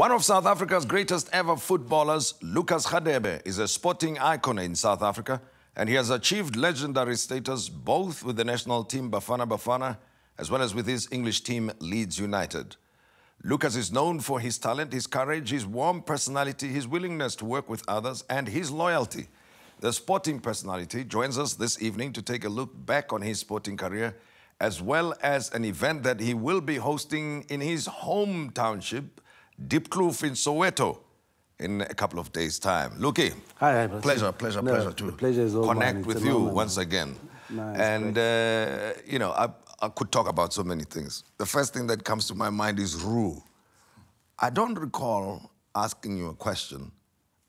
One of South Africa's greatest ever footballers, Lucas Radebe, is a sporting icon in South Africa, and he has achieved legendary status both with the national team Bafana Bafana as well as with his English team Leeds United. Lucas is known for his talent, his courage, his warm personality, his willingness to work with others, and his loyalty. The sporting personality joins us this evening to take a look back on his sporting career, as well as an event that he will be hosting in his home township, Diepkloof in Soweto, in a couple of days' time. Luki, Hi, hi, pleasure, pleasure, No, pleasure to pleasure connect with you honor. once again. Nice, and, uh, you know, I, I could talk about so many things. The first thing that comes to my mind is Roo. I don't recall asking you a question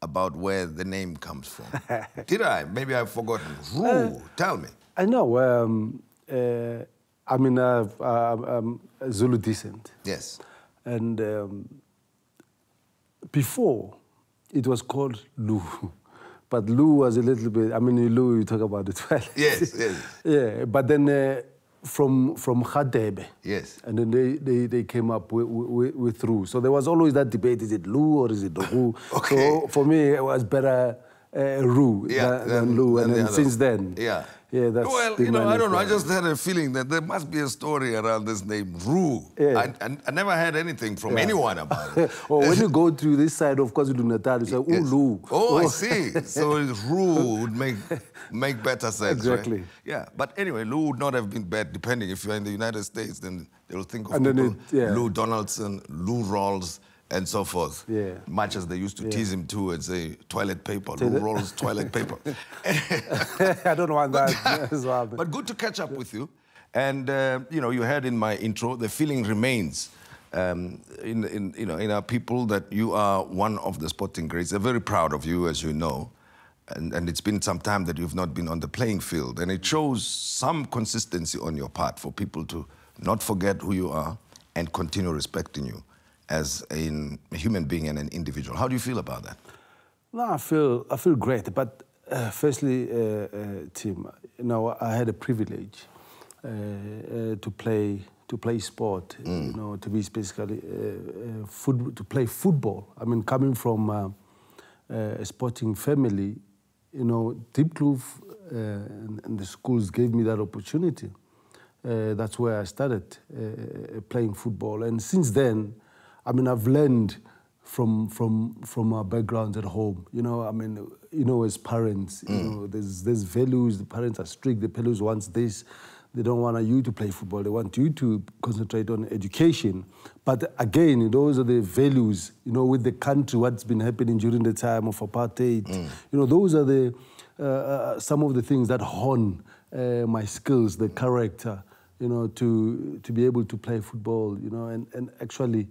about where the name comes from. Did I? Maybe I've forgotten. Roo, tell me. I know. Um, uh, I mean, uh, I'm Zulu descent, Yes. and um, before it was called Lu, but Lu was a little bit. I mean, Lu, you talk about it, right? Yes, yes. yeah, but then uh, from from Radebe. Yes. And then they, they, they came up with, with, with Ru. So there was always that debate: is it Lu or is it Ru? Okay. So for me, it was better uh, Ru Yeah, than, Lu. And the then other. since then, Yeah. yeah, that's well, you know, I don't know. I just had a feeling that there must be a story around this name, Roo. Yeah. I, I, I never heard anything from Yeah. anyone about it. or when you go to this side of KwaZulu Natal, you say, Yes. ooh, Lu. Oh, I see. So it's Roo would make make better sense, right? Exactly. Yeah, but anyway, Lou would not have been bad. Depending if you're in the United States, then they'll think of And people, yeah. Lou Donaldson, Lou Rawls, and so forth. Yeah. Much as they used to Yeah. tease him too and say toilet paper, Toilet- Rawls, toilet paper. I don't want that. as well. but good to catch up with you. And uh, you know, you heard in my intro, the feeling remains um, in, in you know in our people that you are one of the sporting greats. They're very proud of you, as you know. And, and it's been some time that you've not been on the playing field, and it shows some consistency on your part for people to not forget who you are and continue respecting you as a, a human being and an individual. How do you feel about that? No, I feel I feel great. But uh, firstly, uh, uh, Tim, you know, I had a privilege uh, uh, to play to play sport. You know, to be basically uh, uh, foot, to play football. I mean, coming from uh, uh, a sporting family, you know, Diepkloof uh, and, and the schools gave me that opportunity. Uh, that's where I started uh, playing football, and since then, I mean, I've learned from from from our backgrounds at home. You know, I mean, you know, as parents, you know, there's there's values. The parents are strict. The parents want this. They don't want you to play football. They want you to concentrate on education. But again, those are the values. You know, with the country, what's been happening during the time of apartheid. You know, those are the uh, uh, some of the things that hone uh, my skills, the character. You know, to to be able to play football. You know, and and actually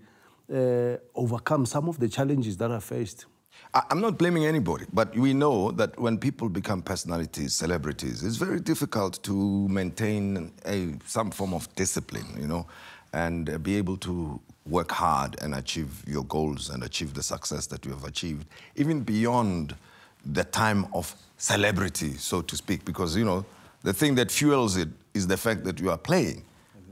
uh, overcome some of the challenges that are faced. I'm not blaming anybody, but we know that when people become personalities, celebrities, it's very difficult to maintain a, some form of discipline, you know, and be able to work hard and achieve your goals and achieve the success that you have achieved, even beyond the time of celebrity, so to speak, because, you know, the thing that fuels it is the fact that you are playing.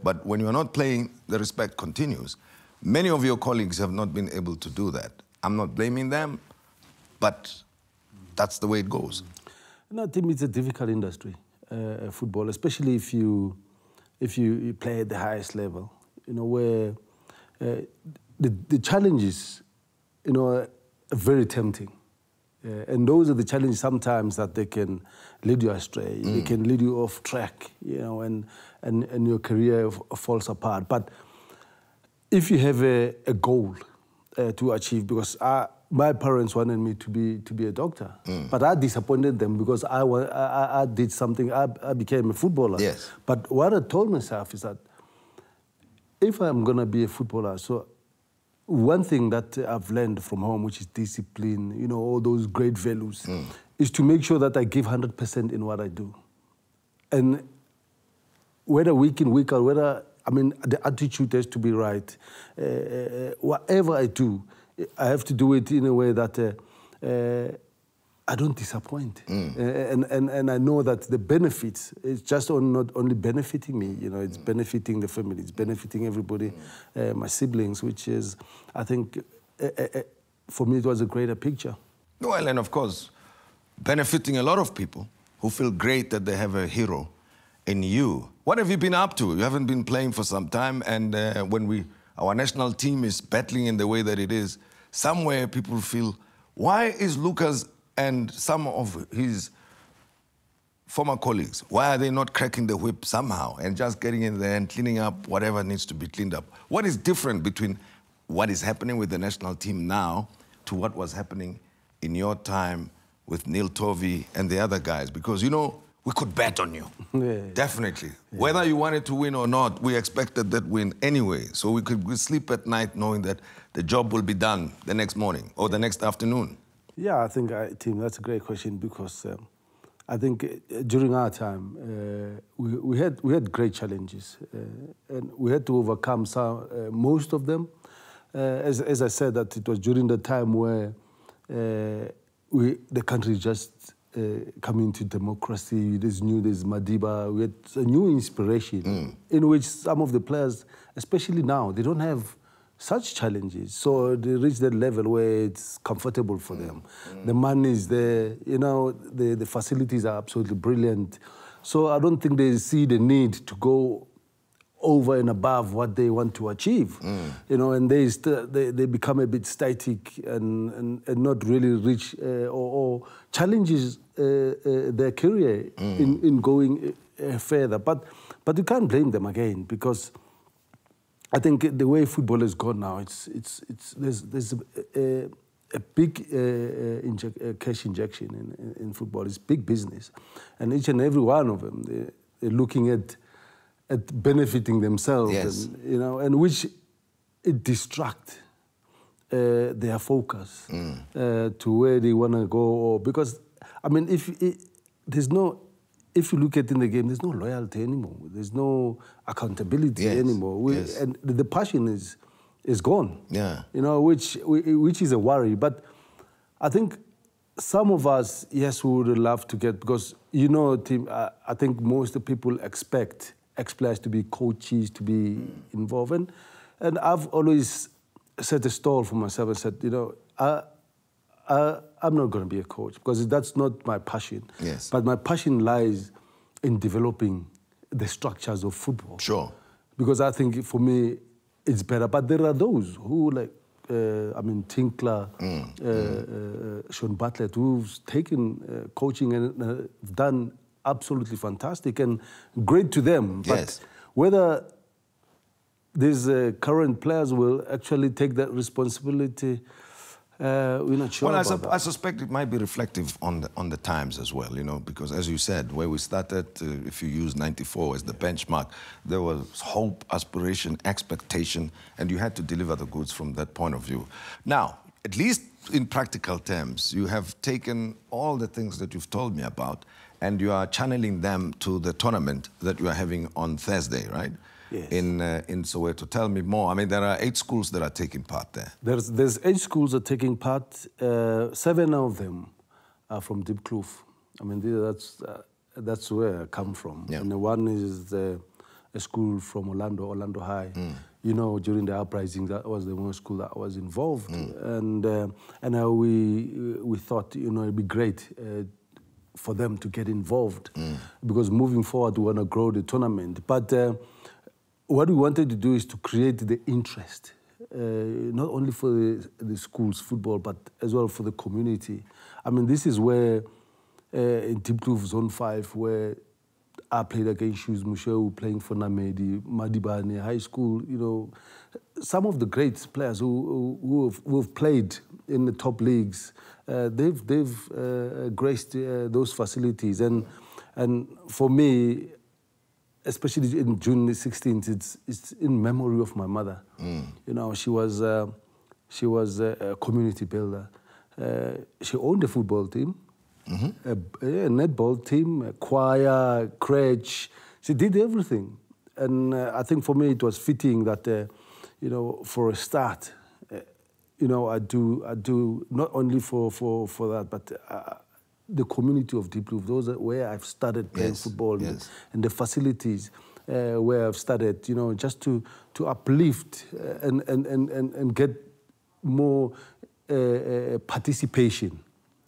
But when you're not playing, the respect continues. Many of your colleagues have not been able to do that. I'm not blaming them, but that's the way it goes. No, Tim, it's a difficult industry, uh, football, especially if you if you, you play at the highest level. You know where uh, the the challenges, you know, are very tempting, uh, and those are the challenges sometimes that they can lead you astray. They can lead you off track. You know, and and and your career f- falls apart. But if you have a, a goal uh, to achieve, because I, my parents wanted me to be to be a doctor, mm. but I disappointed them because I, I, I- I did something. I, I became a footballer. Yes. But what I told myself is that if I'm gonna be a footballer, so one thing that I've learned from home, which is discipline, you know, all those great values, mm. is to make sure that I give hundred percent in what I do, and whether week in week out, whether I mean the attitude has to be right. Uh, uh, whatever I do, I have to do it in a way that uh, uh, I don't disappoint, uh, and, and and I know that the benefits is just on, not only benefiting me, you know, it's benefiting the family, it's benefiting everybody, uh, my siblings, which is I think for me, it was a greater picture. Well, and of course, benefiting a lot of people who feel great that they have a hero in you. What have you been up to? You haven't been playing for some time, and uh, when we, our national team is battling in the way that it is, somewhere people feel, why is Lucas and some of his former colleagues, why are they not cracking the whip somehow and just getting in there and cleaning up whatever needs to be cleaned up? What is different between what is happening with the national team now to what was happening in your time with Neil Tovey and the other guys? Because, you know, we could bet on you. Yeah. Definitely. Yeah. Whether you wanted to win or not, we expected that win anyway. So we could sleep at night knowing that the job will be done the next morning or the next afternoon. Yeah, I think, uh, Tim, that's a great question because um, I think uh, during our time, uh, we, we, had, we had great challenges uh, and we had to overcome some, uh, most of them. Uh, as, as I said, that it was during the time where we, the country just coming to democracy. There's new, there's Madiba. We had a new inspiration mm. in which some of the players, especially now, they don't have such challenges. So they reach that level where it's comfortable for mm. them. Mm. The money is there, you know, the, the facilities are absolutely brilliant. So I don't think they see the need to go over and above what they want to achieve. Mm. You know, and they, they, they become a bit static and, and, and not really reach uh, or, or, challenges uh, uh, their career mm. in, in going uh, further. But, but you can't blame them again because I think the way football has gone now, it's, it's, it's, there's, there's a, a, a big uh, uh, inje cash injection in, in, in, football. It's big business. And each and every one of them, they, they're looking at at benefiting themselves, yes. and, you know, and which it distract uh, their focus mm. uh, to where they want to go. Or because, I mean, if it, there's no, if you look at in the game, there's no loyalty anymore. There's no accountability yes. anymore. We, yes. And the passion is is gone. Yeah. You know, which which is a worry. But I think some of us, yes, we would love to get because you know, Tim. I, I think most people expect ex-players to be coaches, to be involved. And, and I've always set a stall for myself and said, you know, I, I, I'm not going to be a coach because that's not my passion. Yes. But my passion lies in developing the structures of football. Sure. Because I think for me, it's better. But there are those who, like, uh, I mean, Tinkler, mm. Uh, mm. Uh, Shaun Bartlett, who've taken uh, coaching and uh, done absolutely fantastic and great to them. Yes. But whether these uh, current players will actually take that responsibility, uh, we're not sure. Well, I, su I, suspect it might be reflective on the, on the times as well, you know, because as you said, where we started, uh, if you use 94 as the benchmark, there was hope, aspiration, expectation, and you had to deliver the goods from that point of view. Now, at least in practical terms, you have taken all the things that you've told me about and you are channeling them to the tournament that you are having on Thursday, right? Yes. In uh, in Soweto. Tell me more. I mean, there are eight schools that are taking part there. There's there's eight schools that are taking part. Uh, seven of them are from Diepkloof. I mean, that's uh, that's where I come from. Yeah. And the one is the, a school from Orlando, Orlando High. Mm. You know, during the uprising, that was the one school that was involved, mm. and uh, and we we thought, you know, it'd be great uh, for them to get involved mm. because moving forward we want to grow the tournament. But uh, what we wanted to do is to create the interest, uh, not only for the, the, schools football, but as well for the community. I mean, this is where uh, in Diepkloof Zone 5, where I played against Shoes Moshoeu, playing for Namedi, Madibane High School, you know, some of the great players who, who, have, who have played in the top leagues, uh, they've, they've uh, graced uh, those facilities. And, and for me, especially in June the 16th, it's, it's in memory of my mother. Mm. You know, she was, uh, she was a, community builder. Uh, she owned a football team, mm-hmm. a, a, netball team, a choir, crèche. She did everything. And uh, I think for me, it was fitting that, you know, for a start, you know, I do, I do not only for, for, for that, but uh, the community of Diepkloof, those are where I've started playing yes, football yes. and, and, the facilities uh, where I've started, you know, just to, to uplift uh, and, and, and, and, and get more uh, uh, participation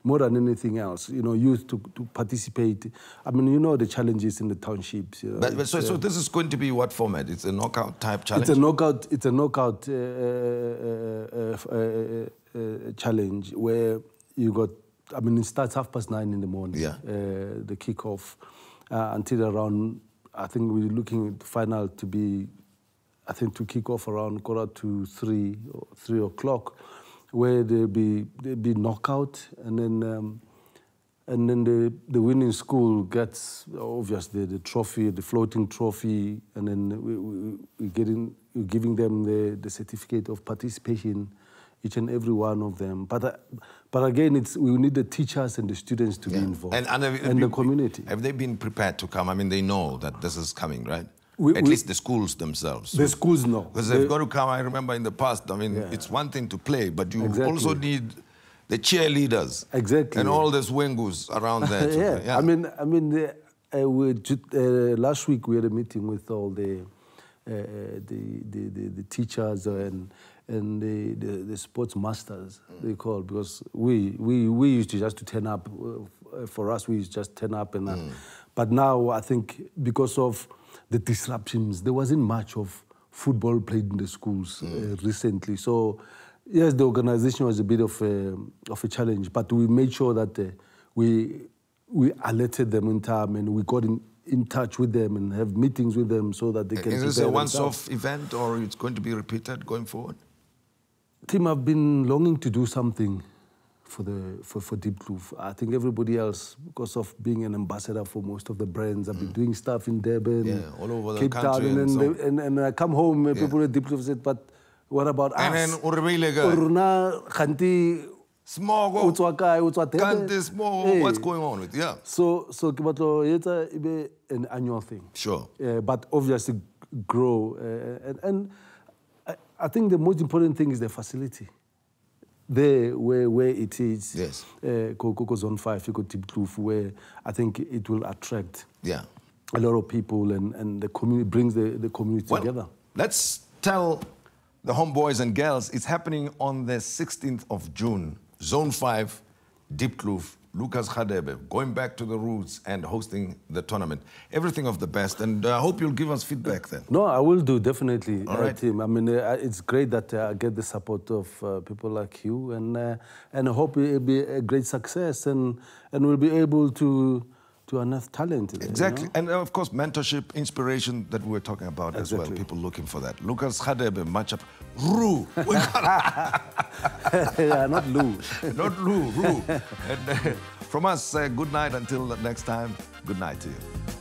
more than anything else, you know, youth to, to participate. I mean, you know the challenges in the townships. You know, But, but so, it's, so uh, this is going to be what format? It's a knockout type challenge? it's a knockout. It's a knockout uh, uh, uh, uh, uh, challenge where you got. I mean, it starts half past nine in the morning. Yeah. Uh, the kickoff uh, until around. I think we're looking at the final to be. I think to kick off around quarter to three or three o'clock, where there'll be there'll be knockout and then. Um, and then the, the winning school gets obviously the trophy, the floating trophy, and then we, we, we getting, we're giving them the, the certificate of participation, each and every one of them. But, uh, but again, it's, we need the teachers and the students to be involved, And, and, have- and the community. Have they been prepared to come? I mean, they know that this is coming, right? We- At we- least the schools themselves. The schools know. Because They- they've got to come. I remember in the past, I mean, Yeah. it's one thing to play, but you Exactly. also need the cheerleaders. Exactly. And all these wengus around there. to- yeah. I mean, I mean, the, uh, we uh, last week we had a meeting with all the uh, the, the, the the teachers and and the, the, the sports masters they call because we we we used to just to turn up. Uh, for us, we used to just turn up and. Uh, But now I think because of the disruptions, there wasn't much of football played in the schools uh, recently. So yes, the organization was a bit of a, of a challenge, but we made sure that uh, we we alerted them in time and we got in, in touch with them and have meetings with them so that they can. Is this a once-off event or it's going to be repeated going forward? Tim, I've been longing to do something for the for, for Diepkloof. I think everybody else, because of being an ambassador for most of the brands, I've been doing stuff in Durban, Mm. Yeah, all over the Cape country Town, and, and then so- and, and I come home, and Yeah. people at Diepkloof said, "But what about And us?" then Uribile guy. Rona, kganti, Small, o tswa kae, o tswa Durban? Can't this small, Hey. what's going on with Yeah. So, so ke batla ho etsa e be an annual thing. Sure. Uh, but obviously grow. Uh, and and I, I think the most important thing is the facility. There, where, where it is, Yes. uh, Ko- Koko Zone 5, Koko Diepkloof, where I think it will attract Yeah. a lot of people and, and the community brings the, the community Well, together. let's tell the homeboys and girls it's happening on the 16th of June. Zone 5, Diepkloof, Lucas Radebe, going back to the roots and hosting the tournament. Everything of the best, and I hope you'll give us feedback then. No, I will do definitely, All uh, right. Tim. I mean, uh, it's great that uh, I get the support of uh, people like you, and uh, and I hope it'll be a great success, and and we'll be able to to unearth talent. there, you Exactly. know? And uh, of course, mentorship, inspiration that we were talking about as well. People looking for that. Lucas Radebe, matchup. Roo. We got yeah, not Lou. Not Lou, Roo. and uh, from us, uh, good night until next time. Good night to you.